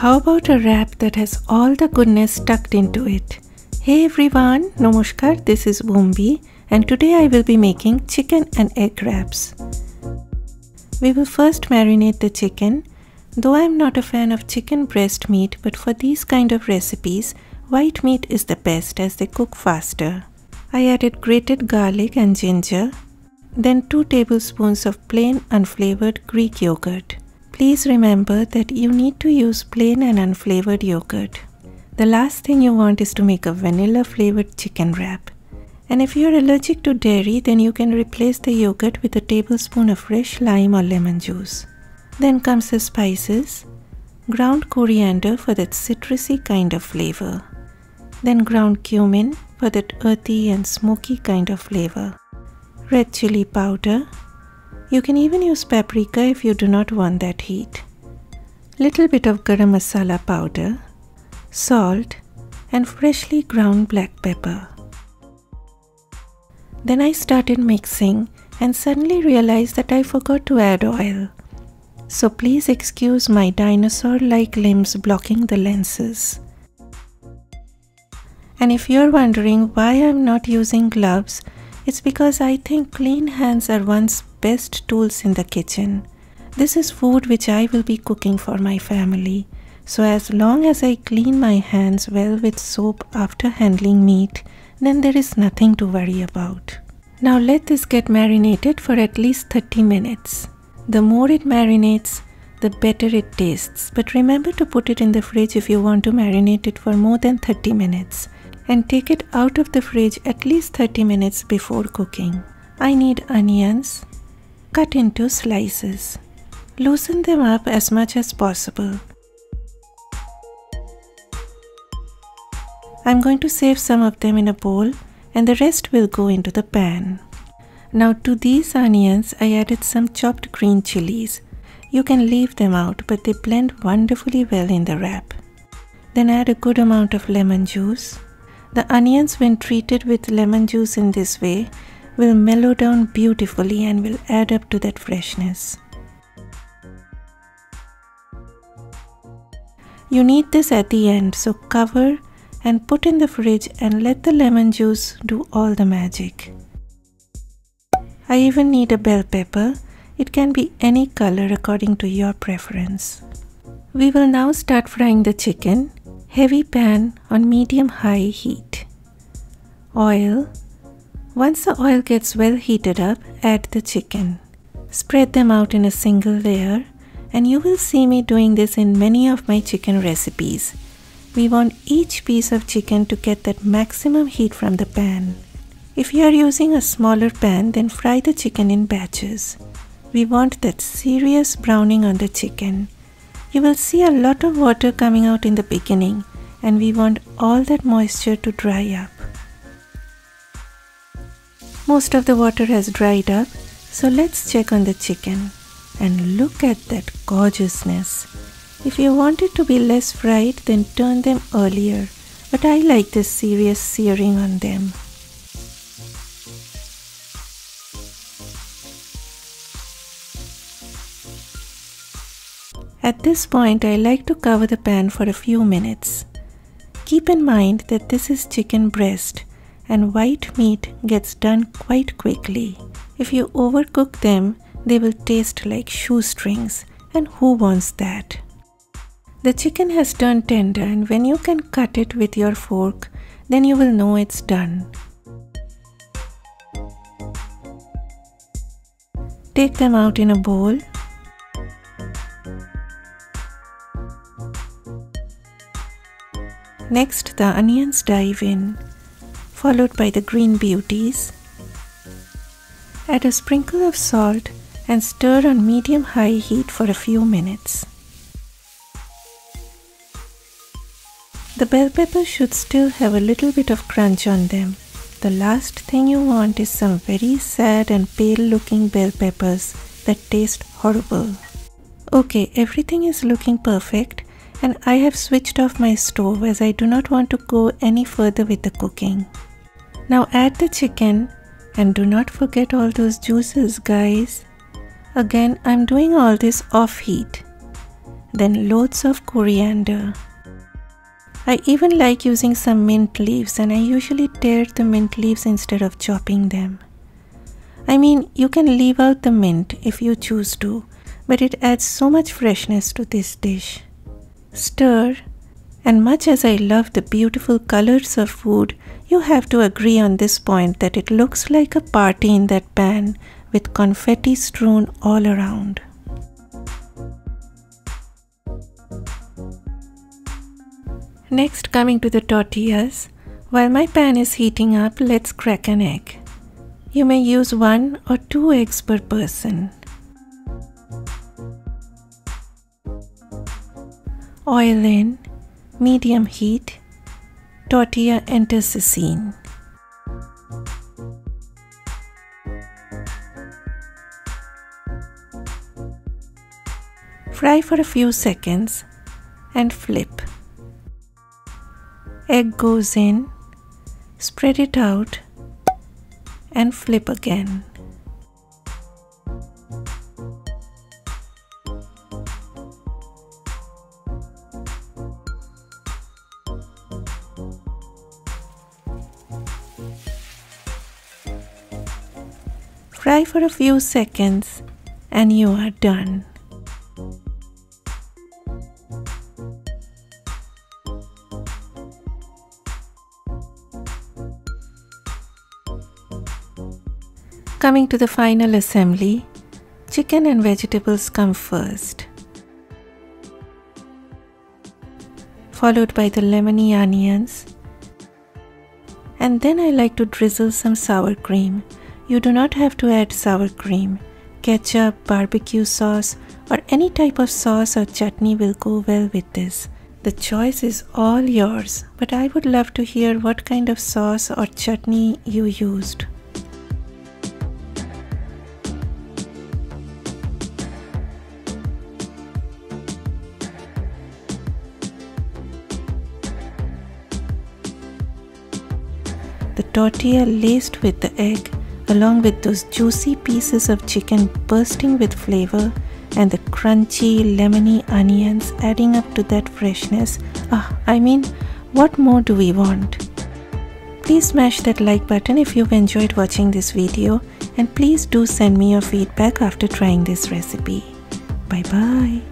How about a wrap that has all the goodness tucked into it? Hey everyone, Namaskar, this is Bumbi and today I will be making chicken and egg wraps. We will first marinate the chicken. Though I am not a fan of chicken breast meat, but for these kind of recipes, white meat is the best as they cook faster. I added grated garlic and ginger, then 2 tablespoons of plain unflavored Greek yogurt. Please remember that you need to use plain and unflavored yogurt. The last thing you want is to make a vanilla flavored chicken wrap. And if you're allergic to dairy, then you can replace the yogurt with a tablespoon of fresh lime or lemon juice. Then comes the spices, ground coriander for that citrusy kind of flavor, then ground cumin for that earthy and smoky kind of flavor, red chili powder. You can even use paprika if you do not want that heat. Little bit of garam masala powder, salt, and freshly ground black pepper. Then I started mixing and suddenly realized that I forgot to add oil. So please excuse my dinosaur-like limbs blocking the lenses. And if you're wondering why I'm not using gloves, it's because I think clean hands are one's best tools in the kitchen. This is food which I will be cooking for my family. So as long as I clean my hands well with soap after handling meat, then there is nothing to worry about. Now let this get marinated for at least 30 minutes. The more it marinates, the better it tastes. But remember to put it in the fridge if you want to marinate it for more than 30 minutes. And take it out of the fridge at least 30 minutes before cooking. I need onions cut into slices. Loosen them up as much as possible. I'm going to save some of them in a bowl and the rest will go into the pan. Now to these onions I added some chopped green chilies. You can leave them out but they blend wonderfully well in the wrap. Then add a good amount of lemon juice. The onions when treated with lemon juice in this way will mellow down beautifully and will add up to that freshness. You need this at the end so cover and put in the fridge and let the lemon juice do all the magic. I even need a bell pepper. It can be any color according to your preference. We will now start frying the chicken. Heavy pan on medium high heat. Oil. Once the oil gets well heated up, add the chicken. Spread them out in a single layer and you will see me doing this in many of my chicken recipes. We want each piece of chicken to get that maximum heat from the pan. If you are using a smaller pan, then fry the chicken in batches. We want that serious browning on the chicken. You will see a lot of water coming out in the beginning and we want all that moisture to dry up. Most of the water has dried up, so let's check on the chicken. And look at that gorgeousness. If you want it to be less fried, then turn them earlier, but I like this serious searing on them. At this point, I like to cover the pan for a few minutes. Keep in mind that this is chicken breast and white meat gets done quite quickly. If you overcook them, they will taste like shoestrings and who wants that? The chicken has turned tender and when you can cut it with your fork, then you will know it's done. Take them out in a bowl. Next, the onions dive in, followed by the green beauties. Add a sprinkle of salt and stir on medium high heat for a few minutes. The bell peppers should still have a little bit of crunch on them. The last thing you want is some very sad and pale looking bell peppers that taste horrible. Okay, everything is looking perfect and I have switched off my stove as I do not want to go any further with the cooking. Now add the chicken and do not forget all those juices guys. Again, I'm doing all this off heat. then loads of coriander. I even like using some mint leaves and I usually tear the mint leaves instead of chopping them. I mean, you can leave out the mint if you choose to, but it adds so much freshness to this dish. Stir, and much as I love the beautiful colors of food, you have to agree on this point that it looks like a party in that pan with confetti strewn all around. Next, coming to the tortillas, while my pan is heating up, let's crack an egg. You may use one or two eggs per person. Oil in, medium heat, tortilla enters the scene. Fry for a few seconds and flip egg goes in, spread it out, and flip again. Fry for a few seconds and you are done. Coming to the final assembly, chicken and vegetables come first, followed by the lemony onions, and then I like to drizzle some sour cream. You do not have to add sour cream. Ketchup, barbecue sauce, or any type of sauce or chutney will go well with this. The choice is all yours, but I would love to hear what kind of sauce or chutney you used. the tortilla laced with the egg, along with those juicy pieces of chicken bursting with flavor, and the crunchy, lemony onions adding up to that freshness. Ah, I mean, what more do we want? Please smash that like button if you've enjoyed watching this video and please do send me your feedback after trying this recipe. Bye bye.